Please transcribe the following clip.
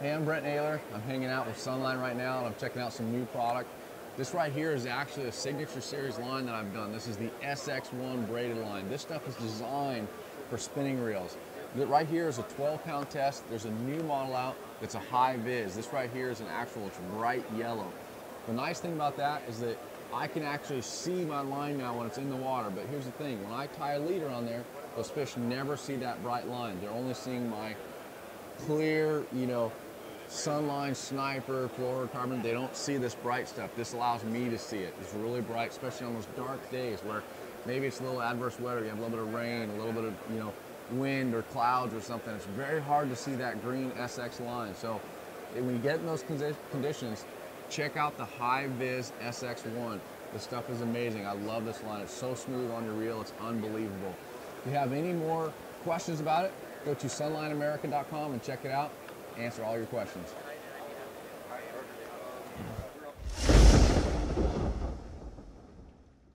Hey, I'm Brent Ehrler. I'm hanging out with Sunline right now and I'm checking out some new product. This right here is actually a signature series line that I've done. This is the SX1 braided line. This stuff is designed for spinning reels. Right here is a 12 pound test. There's a new model out that's a high vis. This right here is an actual, it's bright yellow. The nice thing about that is that I can actually see my line now when it's in the water, but here's the thing, when I tie a leader on there, those fish never see that bright line. They're only seeing my clear, you know, Sunline, Sniper, fluorocarbon, they don't see this bright stuff. This allows me to see it. It's really bright, especially on those dark days where maybe it's a little adverse weather, you have a little bit of rain, a little bit of, you know, wind or clouds or something. It's very hard to see that green SX line. So eh, when you get in those conditions, check out the High Vis SX1. This stuff is amazing. I love this line. It's so smooth on your reel. It's unbelievable. If you have any more questions about it, go to sunlineamerica.com and check it out. Answer all your questions.